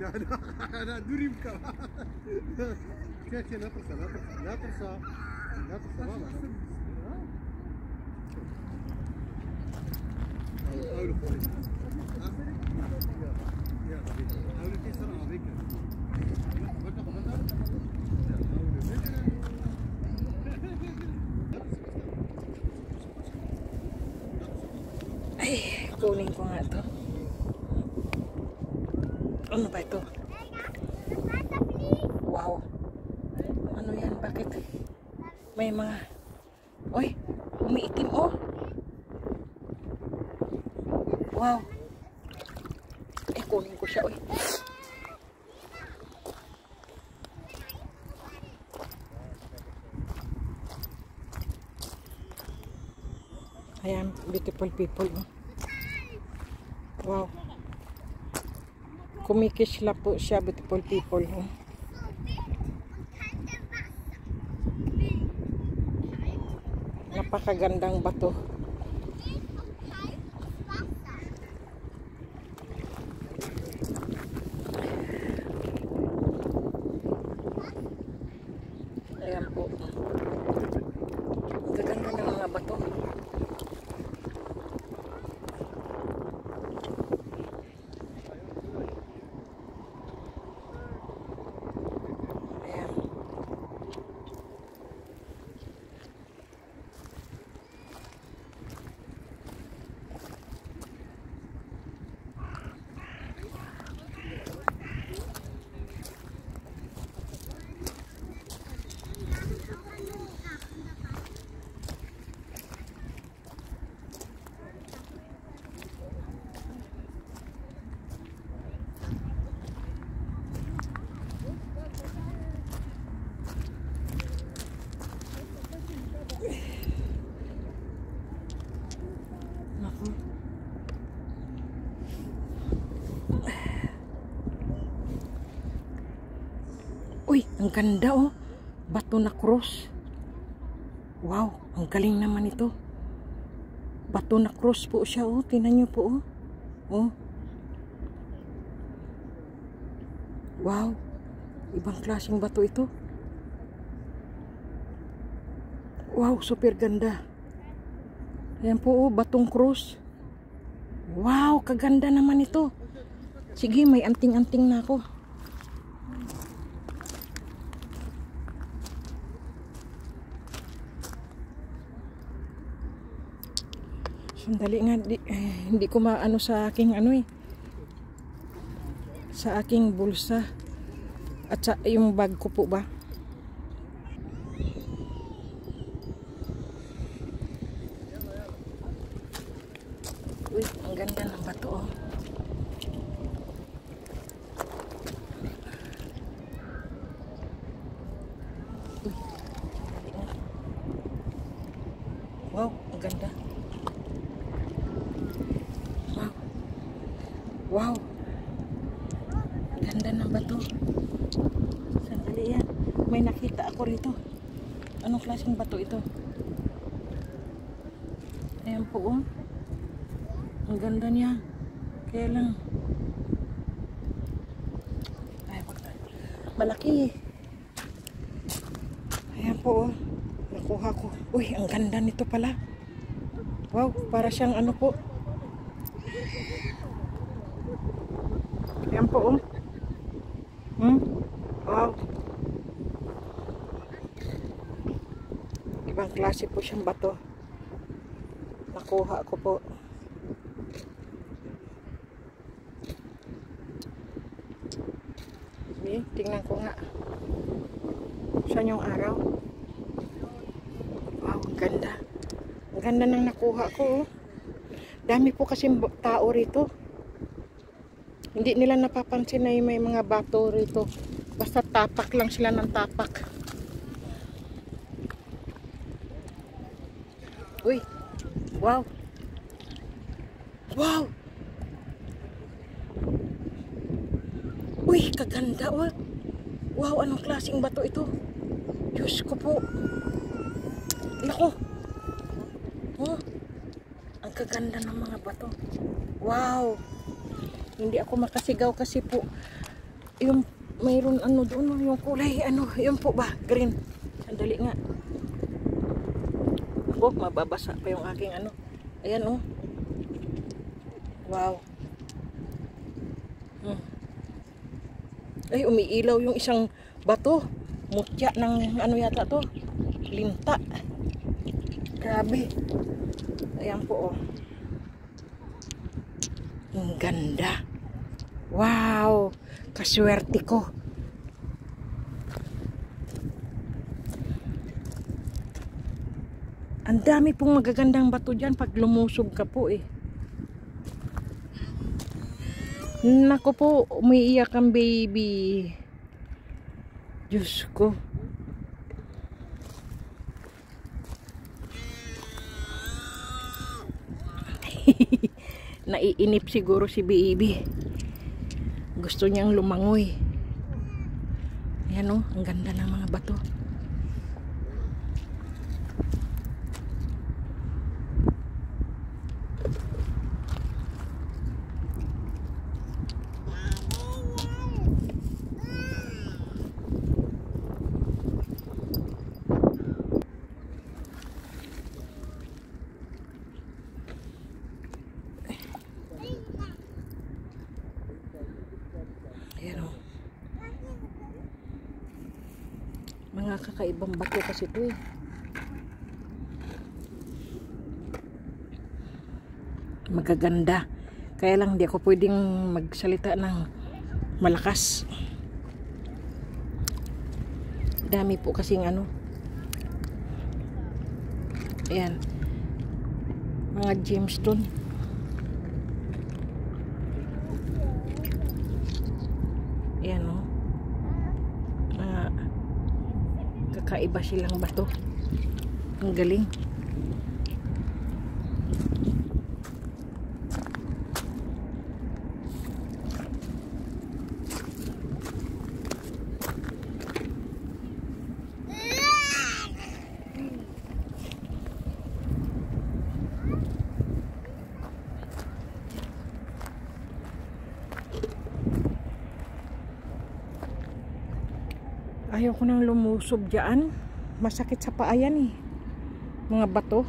لا لا لا دوري بكا تي تي ناقصه ناقصه ناقصه ناقصه بابا حاولوا خويا حاولوا تيسروا عليك Ay, con ningún alto. Ano ba ito? Wow. Ano yan? Bakit? May mga... Uy, umiitim oh. Wow. Eh, kunin ko siya, uy. Ayan, beautiful people. oh. Wow. Kumikisla po siya, beautiful people. oh. Napakagandang bato. Ayan po. Ang gaganda ng mga bato. Ayan. Naku. Uy, ang ganda oh. Bato na cross. Wow, ang galing naman ito. Bato na cross po siya oh. Tingnan niyo po oh. Oh. Wow. Ibang klaseng bato ito. Wow, super ganda. Ayan po, oh, batong cross. Wow, kaganda naman ito. Sige, may anting-anting na ako. Sandali nga, di, eh, hindi ko maano sa aking ano eh. Sa aking bulsa. At sa yung bag ko po ba. Uy, ang ganda ng bato oh. Uy, dali nga. Wow, ang ganda. Wow. Wow. Ganda ng bato. Sandali yan. May nakita ako rito. Anong klaseng bato ito? Ayan po oh. Ang ganda niya. Kaya lang. Ay, wag na. Malaki. Ayan po. oh. Nakuha ko. Uy, ang ganda nito pala. Wow, para siyang ano po. Ayan po. Oh. Hmm? Wow. Ibang klase po siyang bato. Nakuha ko po. Sige, tingnan ko nga. Saan yung araw? Wow, ang ganda. Ang ganda ng nakuha ko. oh. Dami po kasi tao rito. Hindi nila napapansin na may mga bato rito. Basta tapak lang sila ng tapak. Uy, wow. Wow! Uy, kaganda wa. Wow, anong klaseng bato ito? Diyos ko po. Nako. Oh, ang kaganda ng mga bato. Wow. Hindi ako makasigaw kasi po yung mayroon ano doon, yung kulay, ano, yun po ba? Green. Sandali nga. Ako, mababasa pa yung aking ano. Ayan, oh. Wow. Hmm. Ay, umiilaw yung isang bato. Mutya ng ano yata to. Linta. Grabe. Ayan po, oh. Ang ganda. Wow! Kaswerte ko. Ang dami pong magagandang bato dyan pag lumusob ka po eh. Nako po, umiiyak ang baby. Diyos ko. Naiinip siguro si baby. Gusto niyang lumangoy. Ayan o, ang ganda ng mga bato. Ayan o. Kakaibang bato kasi ito eh. Magaganda. Kaya lang di ako pwedeng magsalita ng malakas. Dami po kasing ano. Ayan. Mga gemstone. Ayan o. Mga kakaiba silang bato. Ang galing. Ayaw ko nang lumusob dyan. Masakit sa paa yan eh. Mga bato.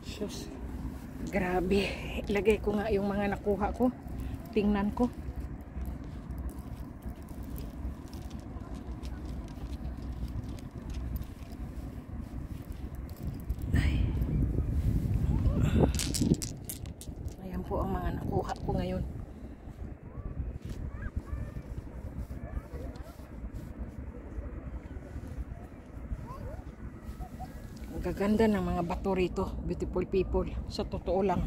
Sus. Grabe. Ilagay ko nga yung mga nakuha ko. Tingnan ko. Ayan po ang mga nakuha ko ngayon. Ang gaganda ng mga bato rito. Beautiful people. Sa totoo lang.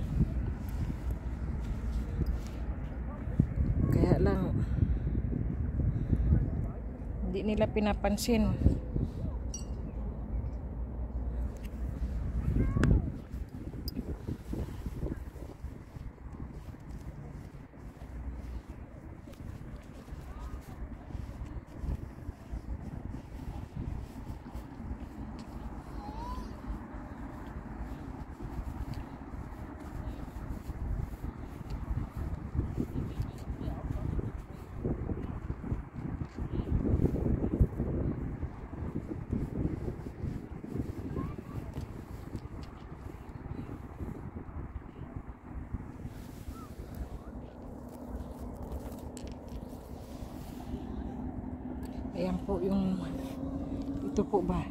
Kaya lang, hindi nila pinapansin. Ayan po yung ito po ba?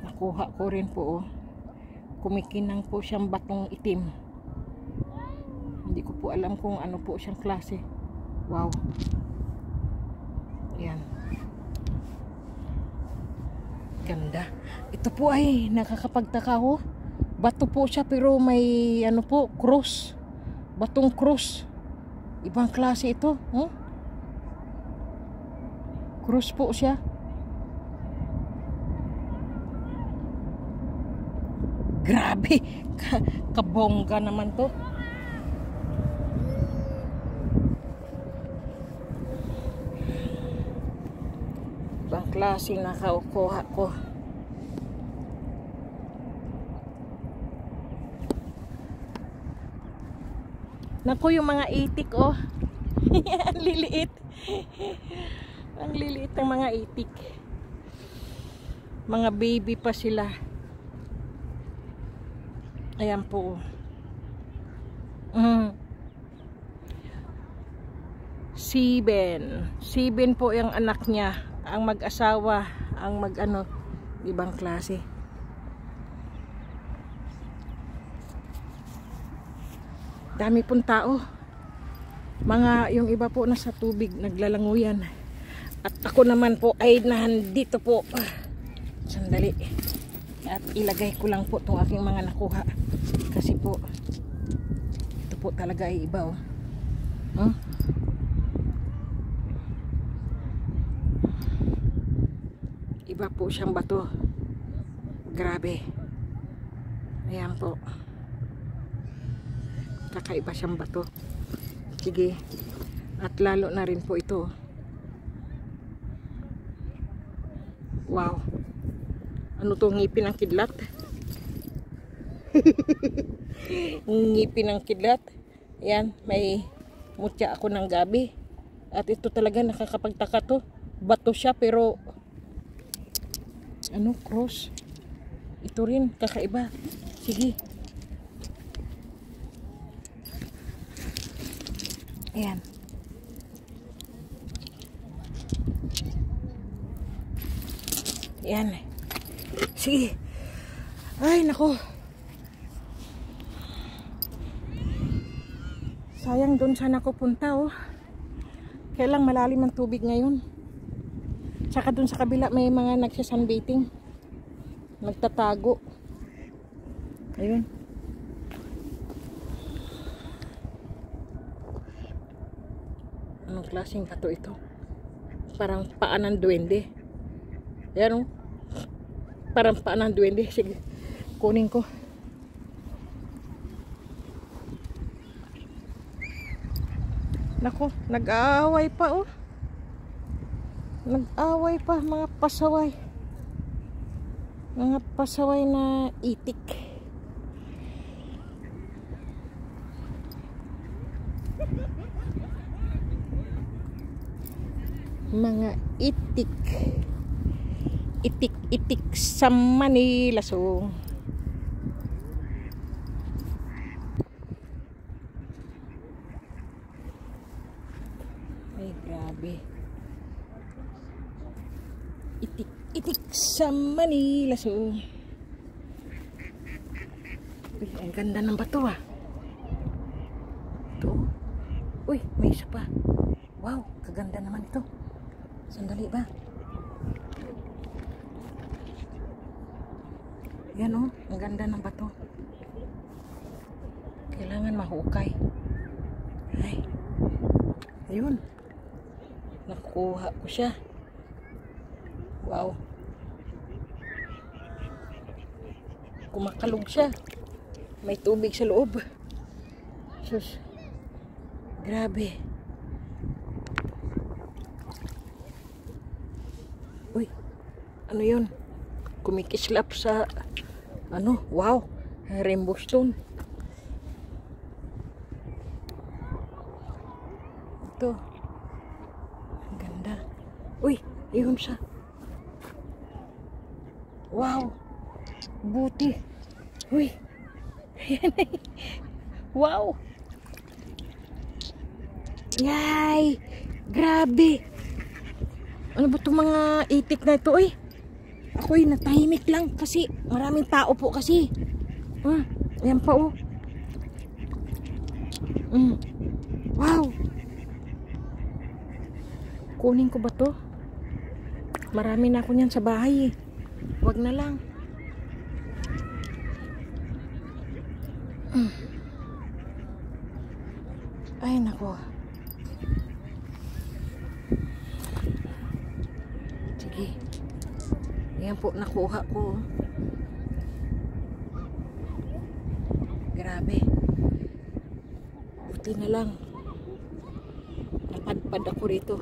Nakuha ko rin po oh. kumikinang po siyang batong itim. Hindi ko po alam kung ano po siyang klase. Wow. Ayan. Ganda. Ito po ay nakakapagtaka ho bato po siya pero may ano po cross. Batong cross. Ibang klase ito oh Cross po siya. Grabe. Ka kabongga naman to. Ibang klaseng nakaukuha ko. Naku, yung mga itik, oh. Liliit. Ang liliit ng mga itik. Mga baby pa sila. Ayan po. oh. Mm. Siben. Siben po yung anak niya. Ang mag-asawa. Ang mag-ano. Ibang klase. Dami pong tao. Mga yung iba po nasa tubig naglalanguyan. At ako naman po ay nandito po. Sandali. At ilagay ko lang po itong aking mga nakuha. Kasi po ito po talaga ay iba oh. Huh? Iba po siyang bato. Grabe. Ayan po. Kakaiba siyang bato. Sige. At lalo na rin po ito. Wow. Ano to ngipin ng kidlat? ngipin ng kidlat. Yan, may mutya ako ng gabi. At ito talaga nakakapagtaka to. Bato siya pero ano, cross. Ito rin, kakaiba. Sige. Ayan. Ayan. Sige. Ay, nako. Sayang doon sana ako punta, oh. Kailang malalim ang tubig ngayon. Tsaka doon sa kabila may mga nagsasunbathing. Nagtatago. Ayun. Anong klaseng bato ito? Parang paan ng duwende. Yan oh. Parang paan ng duwende. Sige, kunin ko. Nako, nag-aaway pa oh. Nag-aaway pa mga pasaway. Mga pasaway na itik. Mga itik. Itik-itik sa Manila. So, ay grabe. Itik-itik sa Manila. So, Uy, ang ganda ng bato ah. Ito. Uy, may isa pa. Wow, kaganda naman ito. Sandali ba? Yan oh, ang ganda ng bato. Kailangan mahukay. Ay. Ayun. Nakuha ko siya. Wow. Kumakalog siya. May tubig sa loob. Sus. Grabe. Uy. Ano yun? Kumikislap sa ano? Wow. Rainbow stone. Ito. Ang ganda. Uy, yun siya. Wow. Buti. Uy. Ayan ay. wow. Yay. Grabe. Ano ba itong mga itik na ito eh? Ako'y natahimik lang kasi maraming tao po kasi. Ah, ayan pa oh. Mm. Wow. Kunin ko ba to? Marami na ako niyan sa bahay eh. Wag na lang. Mm. Ay nako. Sige. Yan po nakuha ko. Grabe. Buti na lang. Napadpad ako rito.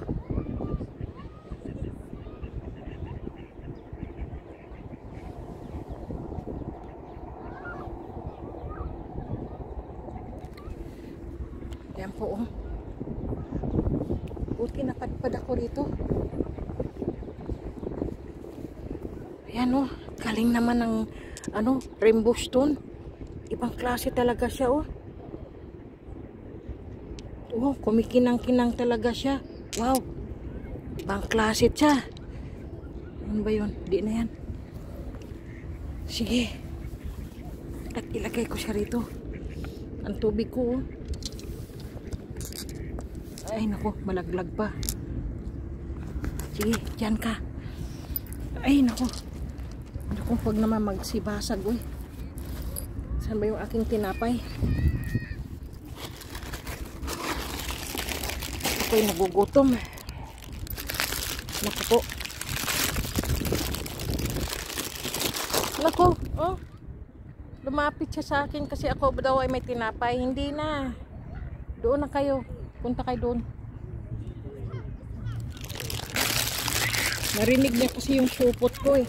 Yan po, oh. Buti napadpad ako rito. Ayan, oh. Galing naman ng, ano, rainbow stone. Ibang klase talaga siya, oh. Oh, kumikinang-kinang talaga siya. Wow. Ibang klase siya. Ano ba yun? Di na yan. Sige. At ilagay ko siya rito. Ang tubig ko, oh. Ay, naku, malaglag pa. Sige, dyan ka. Ay, naku. Naku, huwag naman magsibasag, uy. Saan ba yung aking tinapay? Ako'y nagugutom. Naku po. Naku, oh. Lumapit siya sa akin kasi ako daw ay may tinapay. Hindi na. Doon na kayo. Punta kayo doon. Narinig niya kasi yung supot ko eh.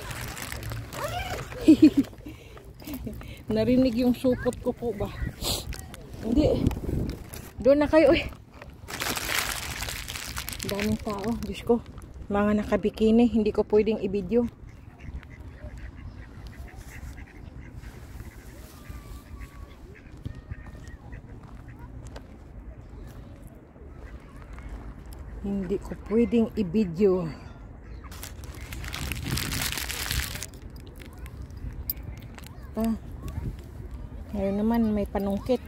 Narinig yung supot ko po ba? Hindi. Doon na kayo eh. Daming tao. Diyos ko. Mga nakabikini. Hindi ko pwedeng i-video. Hindi ko pwedeng i-video. Ah. Ngayon naman may panungkit.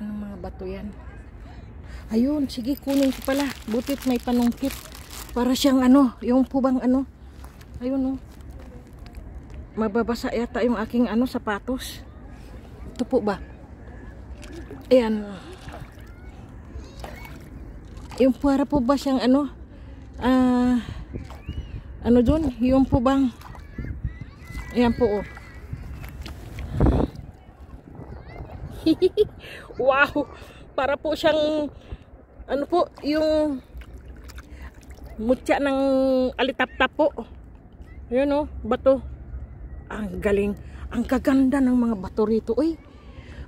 Anong mga bato yan? Ayun, sige kunin ko pala. Butit may panungkit. Para siyang ano, yung pubang ano. Ayun oh mababasa yata yung aking ano sapatos. Ito po ba? Ayan. Yung para po ba siyang ano? Ah, ano dun? Yung po bang Ayan po oh. wow! Para po siyang ano po, yung mutya ng alitap-tap po. Ayan oh, bato. Ang galing. Ang kaganda ng mga bato rito. Uy,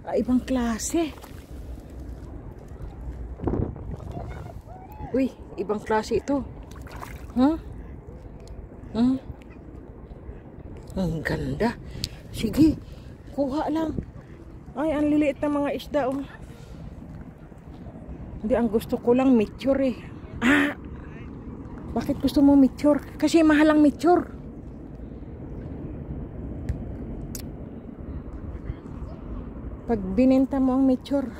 ah, ibang klase. Uy, ibang klase ito. Huh? Huh? Ang ganda. Sige, kuha lang. Ay, ang liliit ng mga isda, oh. Hindi, ang gusto ko lang mature eh. Ah! Bakit gusto mo mature? Kasi mahal ang mature. Pag binenta mo ang mature.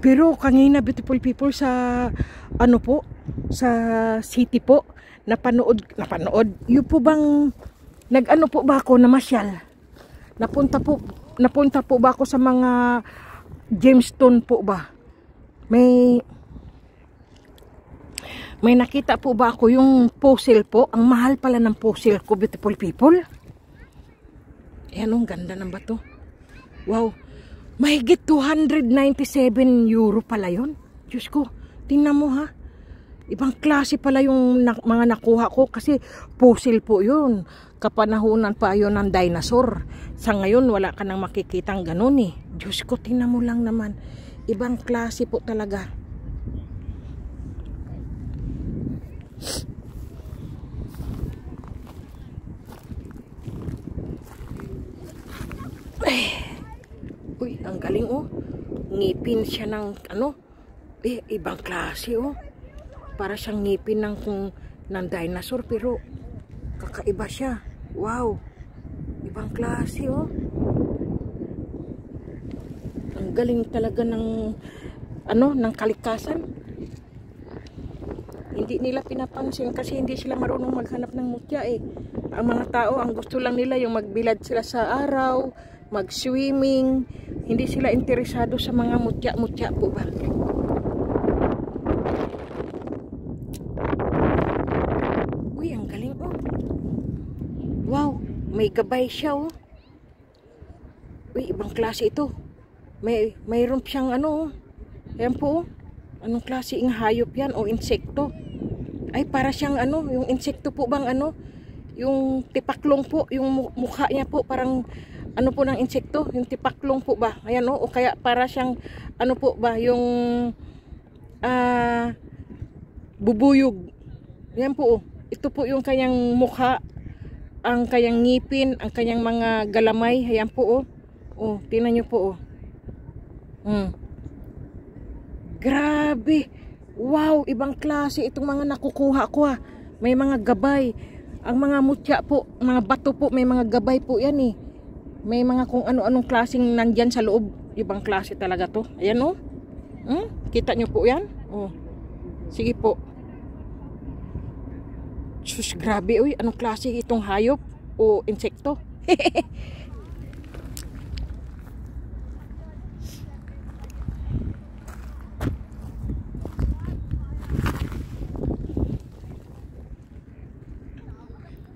Pero kanina beautiful people sa ano po, sa city po, napanood, napanood. Yung po bang nag-ano po ba ako na masyal? Napunta po, napunta po ba ako sa mga gemstone po ba? May may nakita po ba ako yung fossil po? Ang mahal pala ng fossil ko, beautiful people. Ayan, ang ganda ng bato. Wow. Mahigit 297 euro pala yon. Diyos ko, tingnan mo ha. Ibang klase pala yung na, mga nakuha ko kasi fossil po yun. Kapanahunan pa yun ng dinosaur. Sa ngayon, wala ka nang makikitang ganun eh. Diyos ko, tingnan mo lang naman. Ibang klase po talaga. Eh. Uy, ang galing oh. Ngipin siya ng ano, eh, ibang klase oh. Para siyang ngipin ng, kung, ng dinosaur pero kakaiba siya. Wow. Ibang klase oh. Ang galing talaga ng ano, ng kalikasan. Hindi nila pinapansin kasi hindi sila marunong maghanap ng mutya eh. Ang mga tao, ang gusto lang nila yung magbilad sila sa araw, mag-swimming, hindi sila interesado sa mga mutya-mutya po ba? Uy, ang galing oh. Wow, may gabay siya oh. Uy, ibang klase ito. May mayroon siyang ano oh. Ayan po oh. Anong klase ng hayop yan o insekto? Ay, para siyang ano, yung insekto po bang ano, yung tipaklong po, yung mu- mukha niya po, parang ano po ng insekto, yung tipaklong po ba? Ayan o, o kaya para siyang ano po ba, yung ah bubuyog. Yan po, oh. ito po yung kanyang mukha, ang kanyang ngipin, ang kanyang mga galamay. Ayan po, oh. Oh, tingnan niyo po, oh. Mm. Grabe. Wow, ibang klase itong mga nakukuha ko ah. May mga gabay. Ang mga mutya po, mga bato po, may mga gabay po yan eh. May mga kung ano-anong klaseng nandyan sa loob. Ibang klase talaga to. Ayan oh. Hmm? Kita nyo po yan? Oh. Sige po. Sus, grabe uy. Anong klase itong hayop o insekto?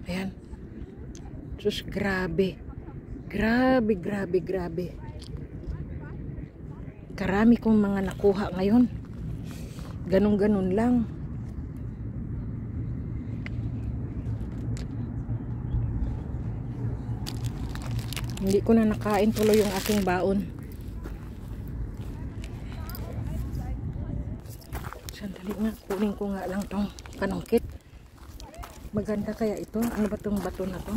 Ayan. Sus, grabe. Grabe, grabe, grabe. Karami kong mga nakuha ngayon. Ganon-ganon lang. Hindi ko na nakain tuloy yung aking baon. Sandali nga, kunin ko nga lang tong panungkit. Maganda kaya ito? Ano ba tong bato na to?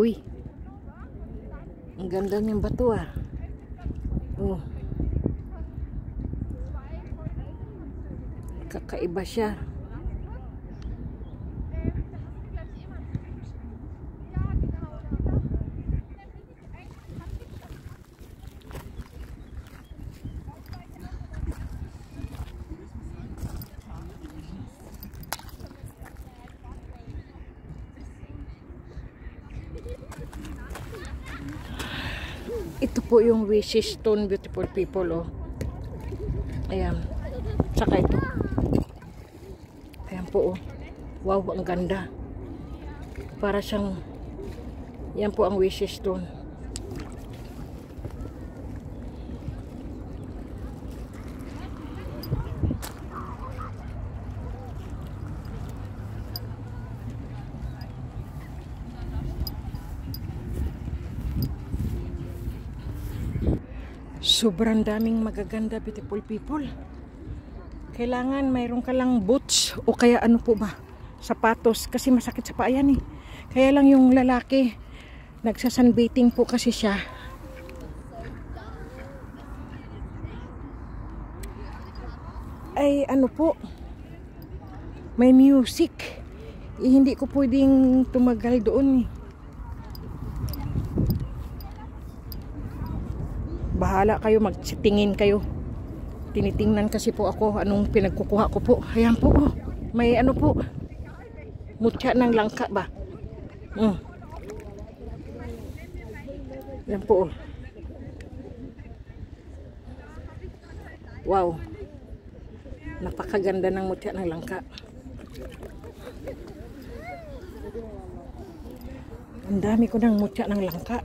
Uy. Ang ganda ng bato ah. Oh. Kakaiba siya. Ito po yung wishes stone beautiful people oh. Ayan. Tsaka ito. Ayan po oh. Wow, ang ganda. Para siyang yan po ang wishes stone. Sobrang daming magaganda beautiful people. Kailangan mayroon ka lang boots o kaya ano po ba, sapatos kasi masakit sa paa yan eh. Kaya lang yung lalaki, nagsasunbathing po kasi siya. Ay ano po, may music. Eh, hindi ko pwedeng tumagal doon eh. Bahala kayo magtingin kayo tinitingnan kasi po ako anong pinagkukuha ko po ayan po oh. may ano po mutya ng langka ba mm. yan po oh. wow napakaganda ng mutya ng langka ang dami ko ng mutya ng langka